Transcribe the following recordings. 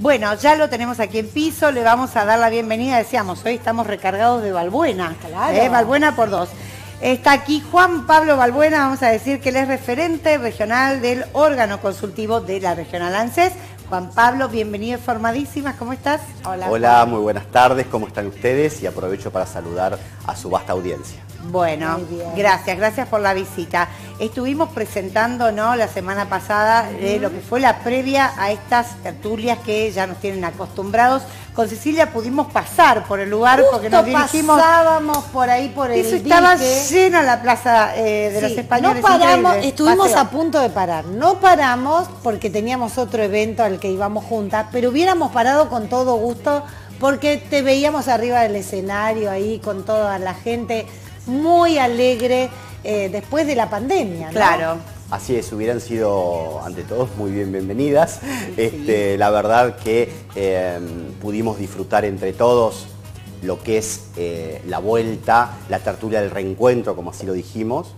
Bueno, ya lo tenemos aquí en piso, le vamos a dar la bienvenida, decíamos, hoy estamos recargados de Balbuena, Claro. ¿eh? Balbuena por dos. Está aquí Juan Pablo Balbuena, vamos a decir que él es referente regional del órgano consultivo de la regional ANSES. Juan Pablo, bienvenido, formadísimas, ¿cómo estás? Hola, muy buenas tardes, ¿cómo están ustedes? Y aprovecho para saludar a su vasta audiencia. Bueno, gracias, gracias por la visita. Estuvimos presentando ¿no? la semana pasada eh, lo que fue la previa a estas tertulias que ya nos tienen acostumbrados. Con Cecilia pudimos pasar por el lugar porque nos dirigimos. pasábamos por ahí por el Eso estaba dique. llena la plaza eh, de los españoles. No paramos, estuvimos Paseo. a punto de parar. No paramos porque teníamos otro evento al que íbamos juntas, pero hubiéramos parado con todo gusto porque te veíamos arriba del escenario ahí con toda la gente muy alegre eh, después de la pandemia. ¿no? Claro. Así es, hubieran sido ante todos muy bien bienvenidas. Este, la verdad que eh, pudimos disfrutar entre todos lo que es eh, la vuelta, la tertulia del reencuentro, como así lo dijimos,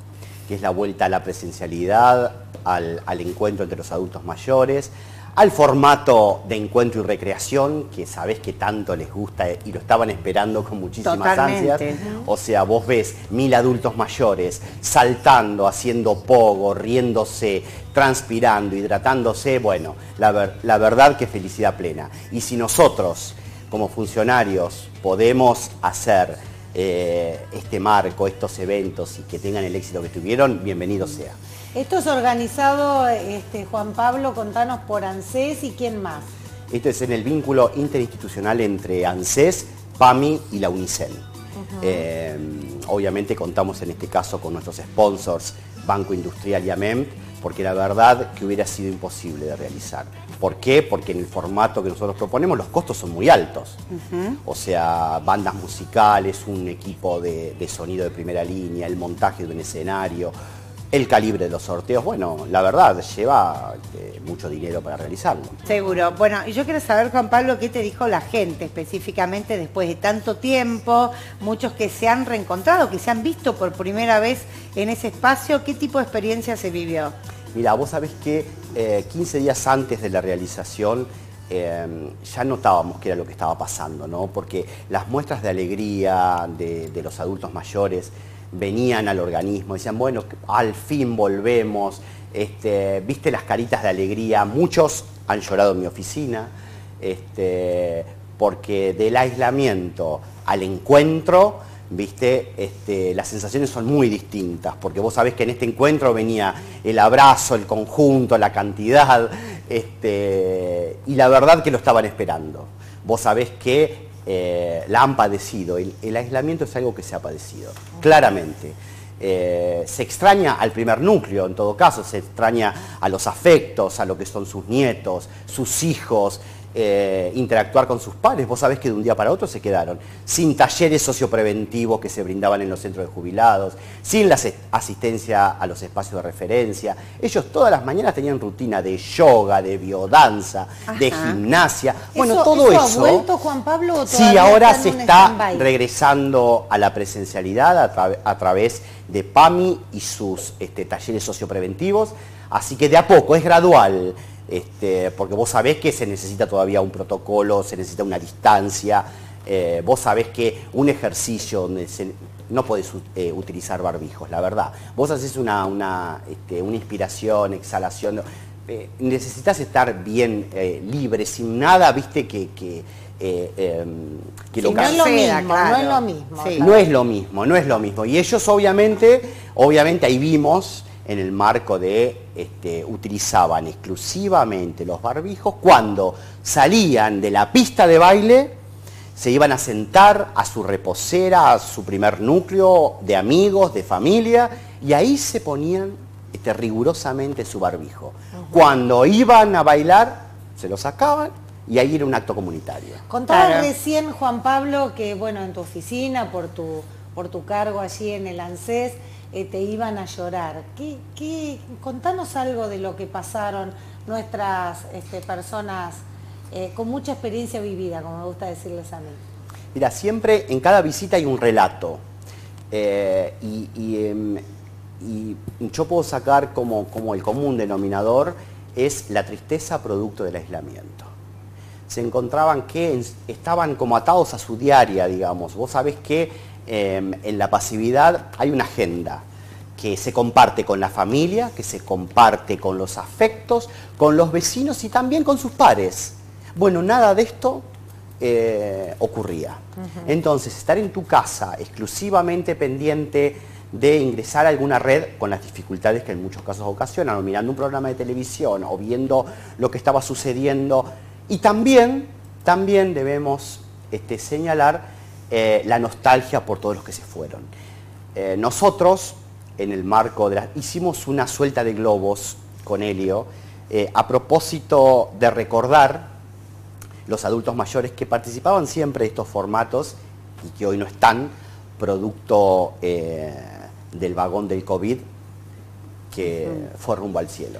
que es la vuelta a la presencialidad, al, al encuentro entre los adultos mayores, al formato de encuentro y recreación, que sabés que tanto les gusta y lo estaban esperando con muchísimas Totalmente. ansias. O sea, vos ves mil adultos mayores saltando, haciendo pogo, riéndose, transpirando, hidratándose. Bueno, la, ver- la verdad que felicidad plena. Y si nosotros, como funcionarios, podemos hacer eh, este marco, estos eventos y que tengan el éxito que tuvieron, bienvenido sea. Esto es organizado, este, Juan Pablo, contanos por ANSES y quién más. Esto es en el vínculo interinstitucional entre ANSES, PAMI y la UNICEN. Eh, obviamente contamos en este caso con nuestros sponsors, Banco Industrial y AMEM, porque la verdad que hubiera sido imposible de realizar. ¿Por qué? Porque en el formato que nosotros proponemos los costos son muy altos. O sea, bandas musicales, un equipo de, de sonido de primera línea, el montaje de un escenario, el calibre de los sorteos. Bueno, la verdad lleva eh, mucho dinero para realizarlo. Seguro. Bueno, y yo quiero saber, Juan Pablo, qué te dijo la gente específicamente después de tanto tiempo, muchos que se han reencontrado, que se han visto por primera vez en ese espacio, ¿qué tipo de experiencia se vivió? Mira, vos sabés que eh, 15 días antes de la realización eh, ya notábamos qué era lo que estaba pasando, ¿no? Porque las muestras de alegría de, de los adultos mayores venían al organismo, decían, bueno, al fin volvemos, este, viste las caritas de alegría, muchos han llorado en mi oficina, este, porque del aislamiento al encuentro, viste, este, las sensaciones son muy distintas, porque vos sabés que en este encuentro venía el abrazo, el conjunto, la cantidad, y la verdad que lo estaban esperando. Vos sabés que eh, la han padecido, el, aislamiento es algo que se ha padecido, claramente. Eh, se extraña al primer núcleo, en todo caso, se extraña a los afectos, a lo que son sus nietos, sus hijos, eh, interactuar con sus padres. Vos sabés que de un día para otro se quedaron sin talleres sociopreventivos que se brindaban en los centros de jubilados, sin la asi- asistencia a los espacios de referencia. Ellos todas las mañanas tenían rutina de yoga, de biodanza, de gimnasia. Bueno, ¿Eso- todo eso ha eso. vuelto, Juan Pablo, o Sí, ahora está se está regresando a la presencialidad a, tra- a través de PAMI y sus este, talleres sociopreventivos. Así que de a poco, es gradual, este, porque vos sabés que se necesita todavía un protocolo, se necesita una distancia. eh, vos sabés que un ejercicio donde se- no podés eh, utilizar barbijos, la verdad. Vos haces una, una, este, una inspiración, exhalación. eh, necesitas estar bien libre, sin nada, viste, que, que, eh, em, que Sí, lo no es lo mismo, no es lo mismo. Sí. no es lo mismo, no es lo mismo. Y ellos obviamente, obviamente ahí vimos en el marco de, este, utilizaban exclusivamente los barbijos cuando salían de la pista de baile, se iban a sentar a su reposera, a su primer núcleo de amigos, de familia, y ahí se ponían este, rigurosamente su barbijo. Cuando iban a bailar, se lo sacaban y ahí era un acto comunitario. Contabas Claro. recién, Juan Pablo, que bueno, en tu oficina, por tu, por tu cargo allí en el ANSES, eh, te iban a llorar. ¿Qué, contanos algo de lo que pasaron nuestras este, personas eh, con mucha experiencia vivida, como me gusta decirles a mí. Mira, siempre en cada visita hay un relato. Eh, em, y yo puedo sacar como, como el común denominador es la tristeza producto del aislamiento. se encontraban que estaban como atados a su diaria, digamos. Vos sabés que em, en la pasividad hay una agenda que se comparte con la familia, que se comparte con los afectos, con los vecinos y también con sus pares. Bueno, nada de esto eh, ocurría. Entonces, estar en tu casa exclusivamente pendiente de ingresar a alguna red con las dificultades que en muchos casos ocasionan, o mirando un programa de televisión, o viendo lo que estaba sucediendo. Y también, también debemos este, señalar eh, la nostalgia por todos los que se fueron. Eh, nosotros, en el marco de la... Hicimos una suelta de globos con Helio a propósito de recordar los adultos mayores que participaban siempre de estos formatos y que hoy no están, producto eh, del vagón del COVID que fue rumbo al cielo.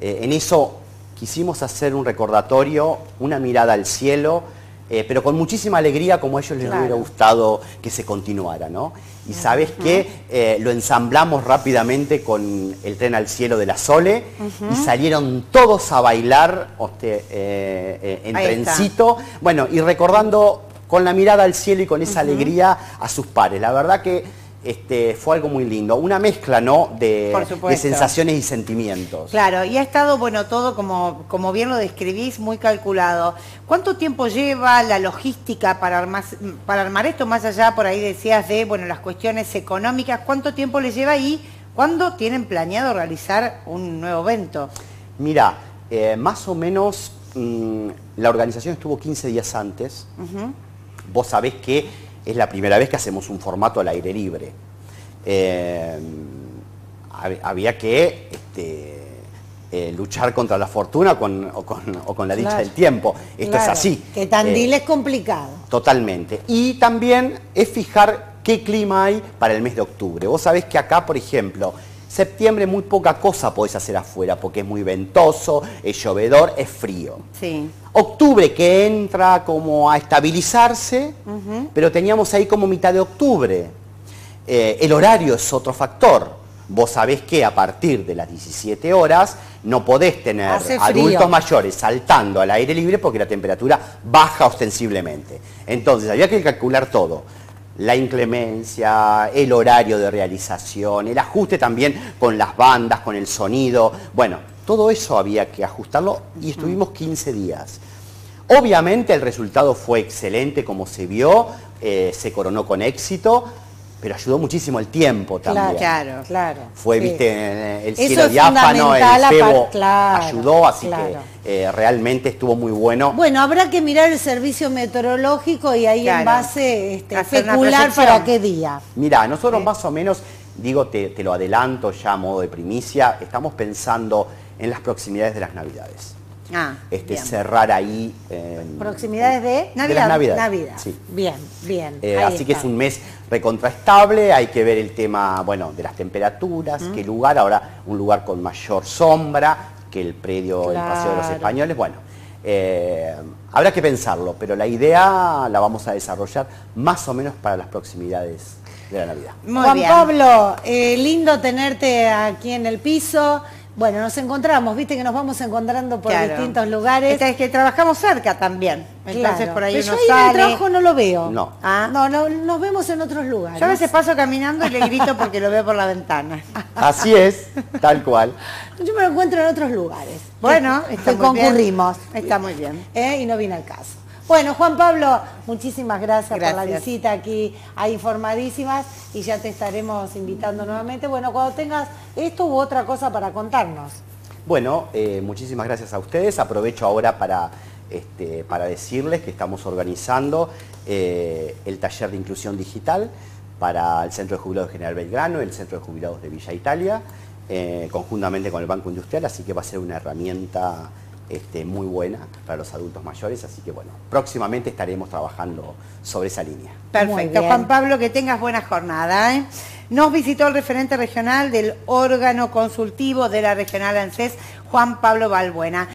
Eh, en eso quisimos hacer un recordatorio, una mirada al cielo, eh, pero con muchísima alegría como a ellos les hubiera gustado que se continuara, ¿no? Y sabes que eh, lo ensamblamos rápidamente con el tren al cielo de la Sole y salieron todos a bailar eh, en trencito, bueno, y recordando con la mirada al cielo y con esa alegría a sus pares. La verdad que este, fue algo muy lindo. Una mezcla, ¿no? De, sensaciones y sentimientos. Claro, y ha estado, bueno, todo como, como bien lo describís, muy calculado. ¿Cuánto tiempo lleva la logística para armar, para armar esto? Más allá, por ahí decías, de, bueno, las cuestiones económicas. ¿Cuánto tiempo le lleva y cuándo tienen planeado realizar un nuevo evento? Mira, eh, más o menos mm, la organización estuvo 15 días antes. Vos sabés que es la primera vez que hacemos un formato al aire libre. Eh, había que este, eh, luchar contra la fortuna o, con, la dicha del tiempo. Esto es así. Que Tandil eh, es complicado. Totalmente. Y también es fijar qué clima hay para el mes de octubre. Vos sabés que acá, por ejemplo, Septiembre muy poca cosa podés hacer afuera porque es muy ventoso, es llovedor, es frío. Sí. Octubre que entra como a estabilizarse, pero teníamos ahí como mitad de octubre. Eh, el horario es otro factor. Vos sabés que a partir de las 17 horas no podés tener adultos mayores saltando al aire libre porque la temperatura baja ostensiblemente. Entonces había que calcular todo la inclemencia, el horario de realización, el ajuste también con las bandas, con el sonido. Bueno, todo eso había que ajustarlo y estuvimos 15 días. Obviamente el resultado fue excelente como se vio, eh, se coronó con éxito, pero ayudó muchísimo el tiempo también. Claro, claro. Fue, viste, el cielo diáfano, el cebo ayudó, así que eh, realmente estuvo muy bueno. Bueno, habrá que mirar el servicio meteorológico y ahí en base este, especular para qué día. Mira, nosotros más o menos, digo, te, te lo adelanto ya a modo de primicia, estamos pensando en las proximidades de las Navidades. Ah, este, cerrar ahí. ¿Proximidades de? Navidad. Navidad. Bien, bien. Eh, así que es un mes recontraestable, hay que ver el tema, bueno, de las temperaturas, qué lugar, ahora un lugar con mayor sombra que el predio del Paseo de los Españoles, bueno. Eh, habrá que pensarlo, pero la idea la vamos a desarrollar más o menos para las proximidades de la Navidad. Juan Pablo, eh, lindo tenerte aquí en el piso. Bueno, nos encontramos, viste que nos vamos encontrando por distintos lugares. Es que trabajamos cerca también. Entonces por ahí Pero yo ahí en el trabajo no lo veo. No. Ah. No, no, nos vemos en otros lugares. Yo a veces paso caminando y le grito porque lo veo por la ventana. Así es, tal cual. Yo me lo encuentro en otros lugares. Bueno, está concurrimos. Está muy bien. ¿Eh? Y no viene al caso. Bueno, Juan Pablo, muchísimas gracias, por la visita aquí a Informadísimas y ya te estaremos invitando nuevamente. Bueno, cuando tengas esto u otra cosa para contarnos. Bueno, eh, muchísimas gracias a ustedes. Aprovecho ahora para, este, para decirles que estamos organizando eh, el taller de inclusión digital para el Centro de Jubilados General Belgrano y el Centro de Jubilados de Villa Italia, eh, conjuntamente con el Banco Industrial, así que va a ser una herramienta este, muy buena para los adultos mayores, así que bueno, próximamente estaremos trabajando sobre esa línea. Perfecto, Juan Pablo, que tengas buena jornada. ¿eh? Nos visitó el referente regional del órgano consultivo de la regional ANSES, Juan Pablo Balbuena.